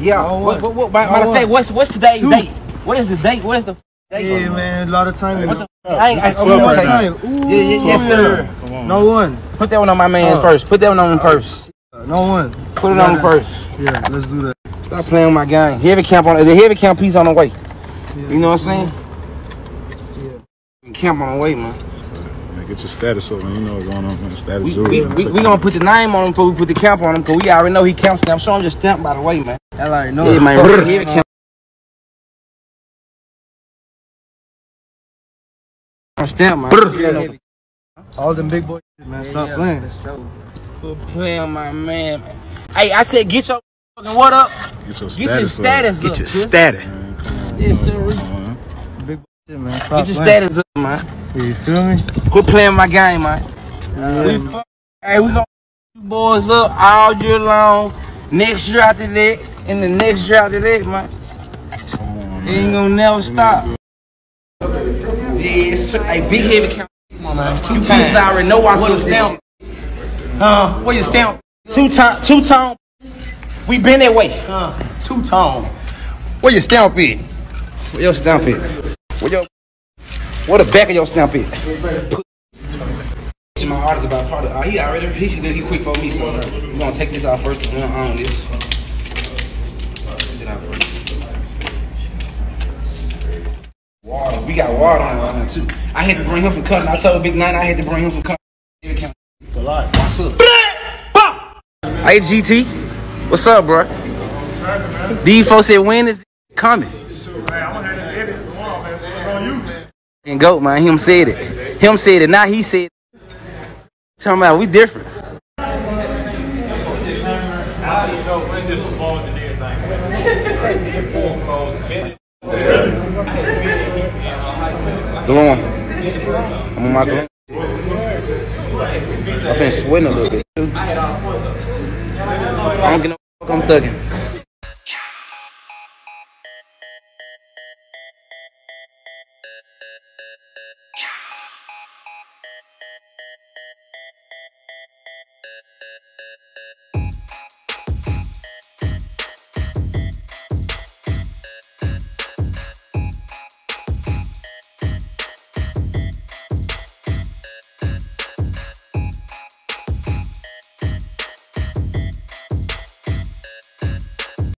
yeah. On What, what? what, what, matter of fact, what's what's today's Two. date? What is the date? What is the date? Yeah, man, a lot of time. What's the, I ain't, I, Oh, okay. right time. Yeah, Ooh, yeah, yes, sir. No one. Put that one on my man's Oh. first. Put that one on him first. Uh, no one. Put it on first. Yeah, let's do that. Stop playing with my game. Heavy camp on the heavy camp piece on the way. You know what I'm saying? Yeah. Camp on the way, man. Man, get your status up, man. You know what's going on, man. Status We, jewelry, we, man. we, we gonna put the name on him before we put the camp on him, cause we already know he camp stamp. Show him your stamp by the way, man. I like no. Yeah, man. Heavy camp. Stamp, man. All them big boys, man. Stop playing. Quit playing my man. Hey, I said get your fucking what up? Get your Get your status up. status up. Get your status. Man, on, Yes, sir. Come on, man. Big boy man. Stop Get your playing. status up, man. You feel me? Quit playing my game, man. We hey, we gonna you boys up all year long. Next year after that, and the next year after that, man. It ain't gonna never stop. Yes, sir. Hey, big heavy count. Come on, man. Two You times. pieces already know I What saw is this stamp? shit. Huh? Where you stamp? Two time, two tone. We been that way. Huh? Two tone. Where your stamp at? Where your stamp at? Where your where the back of your stamp? Put- My artist about part of. Uh, he already he, he quick for me, so we gonna take this out first. We gonna own this. Get out first. Water. We got water on right now too. I had to bring him from cutting. I told Big Nine I had to bring him from cutting. What's up? Hey GT, what's up, bro? D folks said when is it coming? And go, man. Him said it. Him said it. Now he said. It. Talking about we different. Delon. I'm on my Delon. I've been sweating a little bit. I don't get no fuck I'm thugging.